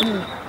Mm.